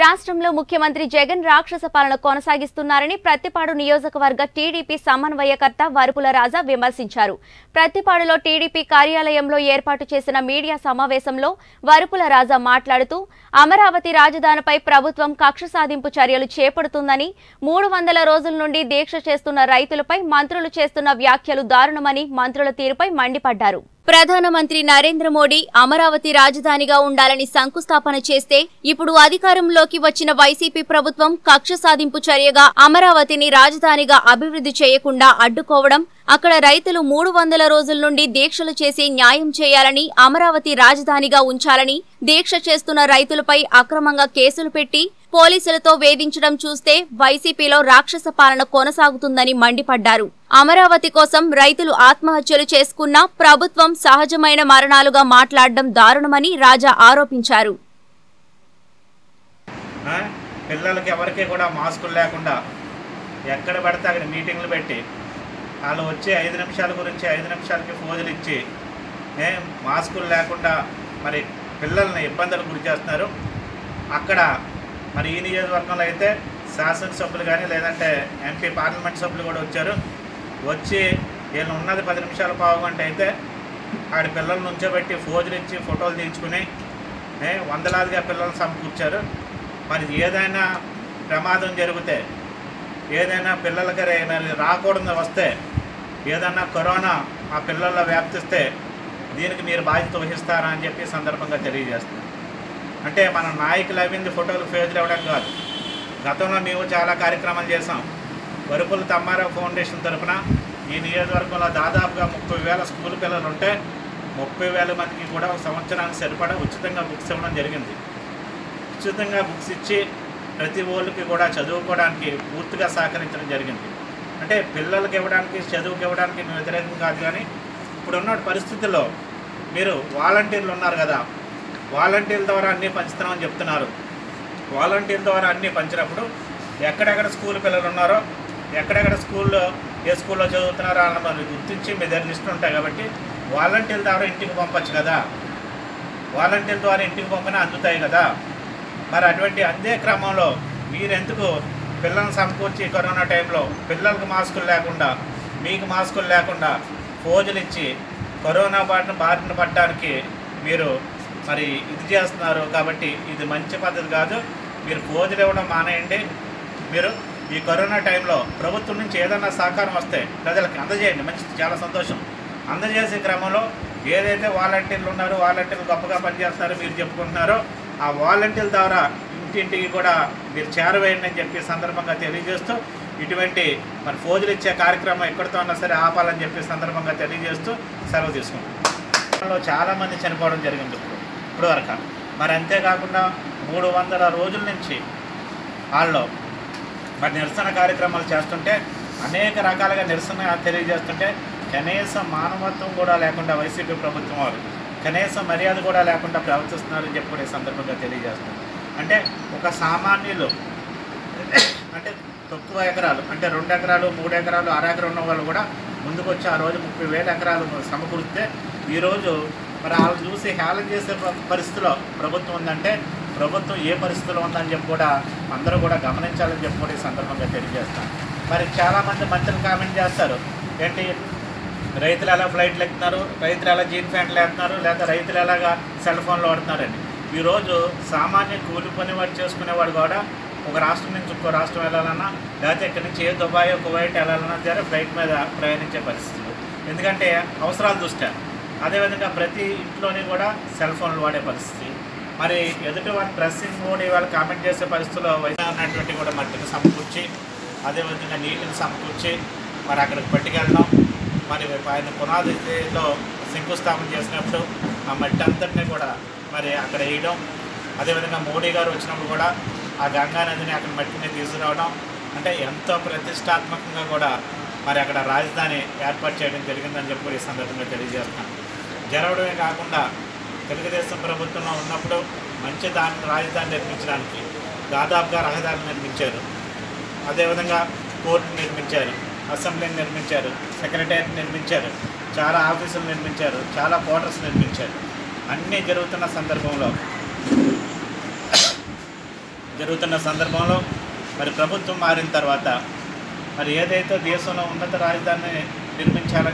రాష్ట్రంలో ముఖ్యమంత్రి జగన్ రాక్షస పాలన కొనసాగిస్తున్నారని ప్రత్తిపాడు నియోజకవర్గ టీడీపీ సమన్వయకర్త వరుపుల రాజా విమర్శించారు. ప్రత్తిపాడులో టీడీపీ కార్యాలయంలో ఏర్పాటు చేసిన మీడియా సమావేశంలో వరుపుల రాజా మాట్లాడుతూ అమరావతి రాజధానిపై ప్రభుత్వం కక్ష సాధింపు చర్యలు చేపడుతుందని మూడు వందల రోజుల నుండి దీక్ష చేస్తున్న రైతులపై మంత్రులు చేస్తున్న వ్యాఖ్యలు దారుణమని మంత్రుల తీరుపై మండిపడ్డారు. ప్రధానమంత్రి నరేంద్ర మోడీ అమరావతి రాజధానిగా ఉండాలని శంకుస్థాపన చేస్తే ఇప్పుడు అధికారంలోకి వచ్చిన వైసీపీ ప్రభుత్వం కక్ష సాధింపు చర్యగా అమరావతిని రాజధానిగా అభివృద్ధి చేయకుండా అడ్డుకోవడం అక్కడ రైతులు మూడు వందల రోజుల నుండి దీక్షలు చేసి న్యాయం చేయాలని అమరావతి రాజధానిగా ఉంచాలని దీక్ష చేస్తున్న రైతులపై అక్రమంగా కేసులు పెట్టి పోలీసులతో వేధించడం చూస్తే వైసీపీలో రాక్షస పాలన కొనసాగుతుందని మండిపడ్డారు. అమరావతి కోసం రైతులు ఆత్మహత్యలు చేసుకున్నా ప్రభుత్వం సహజమైన మరణాలుగా మాట్లాడడం దారుణమని రాజా ఆరోపించారు. పిల్లలకి ఎవరికి కూడా మాస్కులు లేకుండా ఎక్కడ పడితే అక్కడ మీటింగ్లు పెట్టి వాళ్ళు వచ్చి ఐదు నిమిషాల గురించి ఐదు నిమిషాలకి ఫోజులు ఇచ్చి మాస్కులు లేకుండా మరి పిల్లల్ని ఇబ్బందులకు గురి చేస్తున్నారు. అక్కడ మరి ఈ నియోజకవర్గంలో అయితే శాసనసభ్యులు కానీ లేదంటే ఎంపీ పార్లమెంట్ సభ్యులు కూడా వచ్చారు. వచ్చి వీళ్ళు ఉన్నది పది నిమిషాల పావుగంట అయితే ఆడి పిల్లలు నుంచోబెట్టి ఫోజులు ఇచ్చి ఫోటోలు తీయించుకుని వందలాదిగా పిల్లలు సమకూర్చారు. మరి ఏదైనా ప్రమాదం జరిగితే ఏదైనా పిల్లలకి మరి రాకూడదు వస్తే ఏదైనా కరోనా ఆ పిల్లల్లో వ్యాప్తిస్తే దీనికి మీరు బాధ్యత వహిస్తారా అని చెప్పి సందర్భంగా తెలియజేస్తున్నాం అంటే మన నాయకులు అవింది ఫోటోలు ఫేజులు ఇవ్వడం కాదు. గతంలో మేము చాలా కార్యక్రమాలు చేసాం వరుపుల తమ్మారావు ఫౌండేషన్ తరపున ఈ నియోజకవర్గంలో దాదాపుగా ముప్పై వేల స్కూల్ పిల్లలు ఉంటే ముప్పై వేల మందికి కూడా ఒక సంవత్సరానికి సరిపడా ఉచితంగా బుక్స్ ఇవ్వడం జరిగింది. ఉచితంగా బుక్స్ ఇచ్చి ప్రతి ఓళ్ళకి కూడా చదువుకోవడానికి పూర్తిగా సహకరించడం జరిగింది. అంటే పిల్లలకి ఇవ్వడానికి చదువుకి ఇవ్వడానికి మేము వ్యతిరేకం కాదు కానీ ఇప్పుడున్న పరిస్థితుల్లో మీరు వాలంటీర్లు ఉన్నారు కదా వాలంటీర్ల ద్వారా అన్నీ పంచుతున్నామని చెప్తున్నారు. వాలంటీర్ల ద్వారా అన్నీ పంచినప్పుడు ఎక్కడెక్కడ స్కూల్ పిల్లలు ఉన్నారో ఎక్కడెక్కడ స్కూల్లో ఏ స్కూల్లో చదువుతున్నారో అన్న మనం గుర్తించి మీ దగ్గర లిస్టులు ఉంటాయి కాబట్టి వాలంటీర్ల ద్వారా ఇంటికి పంపచ్చు కదా. వాలంటీర్ల ద్వారా ఇంటికి పంపిన అందుతాయి కదా. మరి అటువంటి అందే క్రమంలో మీరెందుకు పిల్లల్ని సమకూర్చి కరోనా టైంలో పిల్లలకు మాస్కులు లేకుండా మీకు మాస్కులు లేకుండా ఫోజులు ఇచ్చి కరోనా బారిన బారిన పడడానికి మీరు మరి ఇది చేస్తున్నారు కాబట్టి ఇది మంచి పద్ధతి కాదు. మీరు ఫోజులు ఇవ్వడం మానేయండి. మీరు ఈ కరోనా టైంలో ప్రభుత్వం నుంచి ఏదైనా సహకారం వస్తే ప్రజలకు అందజేయండి. మంచిది చాలా సంతోషం. అందజేసే క్రమంలో ఏదైతే వాలంటీర్లు ఉన్నారో వాలంటీర్లు గొప్పగా పనిచేస్తారో మీరు చెప్పుకుంటున్నారో ఆ వాలంటీర్ల ద్వారా ఇంటింటికి కూడా మీరు చేరవేయండి అని చెప్పి సందర్భంగా తెలియజేస్తూ ఇటువంటి మరి ఫోజులు ఇచ్చే కార్యక్రమం ఎక్కడితో ఉన్నా సరే ఆపాలని చెప్పి సందర్భంగా తెలియజేస్తూ సెలవు తీసుకుంటాం చాలామంది చనిపోవడం జరిగింది. ఇప్పుడు వరకు మరి అంతేకాకుండా మూడు వందల రోజుల నుంచి వాళ్ళు మరి నిరసన కార్యక్రమాలు చేస్తుంటే అనేక రకాలుగా నిరసన తెలియజేస్తుంటే కనీసం మానవత్వం కూడా లేకుండా వైసీపీ ప్రభుత్వం వారు కనీసం మర్యాద కూడా లేకుండా ప్రవర్తిస్తున్నారని చెప్పి కూడా ఈ సందర్భంగా తెలియజేస్తున్నారు. అంటే ఒక సామాన్యులు అంటే తక్కువ ఎకరాలు అంటే రెండు ఎకరాలు మూడు ఎకరాలు అర ఎకరం ఉన్న వాళ్ళు కూడా ముందుకు వచ్చి ఆ రోజు ముప్పై వేల ఎకరాలు సమకూరిస్తే ఈరోజు మరి వాళ్ళు చూసి హేళన చేసే పరిస్థితిలో ప్రభుత్వం ఉందంటే ప్రభుత్వం ఏ పరిస్థితిలో ఉందని చెప్పి కూడా అందరూ కూడా గమనించాలని చెప్పి కూడా ఈ సందర్భంగా తెలియజేస్తాను. మరి చాలామంది మంత్రులు కామెంట్ చేస్తారు. ఏంటి? రైతులు ఎలా ఫ్లైట్లు ఎక్కుతున్నారు రైతులు ఎలా జీన్ ప్యాంట్లు వేస్తున్నారు? లేదా రైతులు ఎలాగా సెల్ ఫోన్లు వాడుతున్నారండి ఈరోజు సామాన్య కూలి పని వాడు చేసుకునేవాడు కూడా ఒక రాష్ట్రం నుంచి ఇంకో రాష్ట్రం వెళ్ళాలన్నా లేకపోతే ఇక్కడి నుంచి ఏ దుబాయ్ కువైట్ వెళ్ళాలన్నా సరే ఫ్లైట్ మీద ప్రయాణించే పరిస్థితులు. ఎందుకంటే అవసరాలు దృష్ట్యా అదేవిధంగా ప్రతి ఇంట్లోని కూడా సెల్ ఫోన్లు వాడే పరిస్థితి. మరి ఎదుటి వాళ్ళ డ్రెస్సింగ్ కూడా ఇవాళ కామెంట్ చేసే పరిస్థితుల్లో వైద్య ఉన్నటువంటి కూడా మట్టిని సమకూర్చి అదేవిధంగా నీటిని సమకూర్చి మరి అక్కడికి పట్టుకెళ్ళడం. మరి ఆయన పునాదిలో శంకుస్థాపన చేసినప్పుడు ఆ మట్టి అంతటిని కూడా మరి అక్కడ వేయడం. అదేవిధంగా మోడీ గారు వచ్చినప్పుడు కూడా ఆ గంగా నదిని అక్కడ మట్టిని తీసుకురావడం. అంటే ఎంతో ప్రతిష్టాత్మకంగా కూడా మరి అక్కడ రాజధాని ఏర్పాటు చేయడం జరిగిందని చెప్పి ఈ సందర్భంగా తెలియజేస్తున్నాను. జరగడమే కాకుండా తెలుగుదేశం ప్రభుత్వంలో ఉన్నప్పుడు మంచి దాని రాజధాని నిర్మించడానికి దాదాపుగా రహదారి నిర్మించారు. అదేవిధంగా కోర్టు నిర్మించారు అసెంబ్లీని నిర్మించారు సెక్రటేరియట్ నిర్మించారు చాలా ఆఫీసులు నిర్మించారు చాలా క్వార్టర్స్ నిర్మించారు. అన్నీ జరుగుతున్న సందర్భంలో జరుగుతున్న సందర్భంలో మరి ప్రభుత్వం మారిన తర్వాత మరి ఏదైతే దేశంలో ఉన్నత రాజధానిని నిర్మించాలని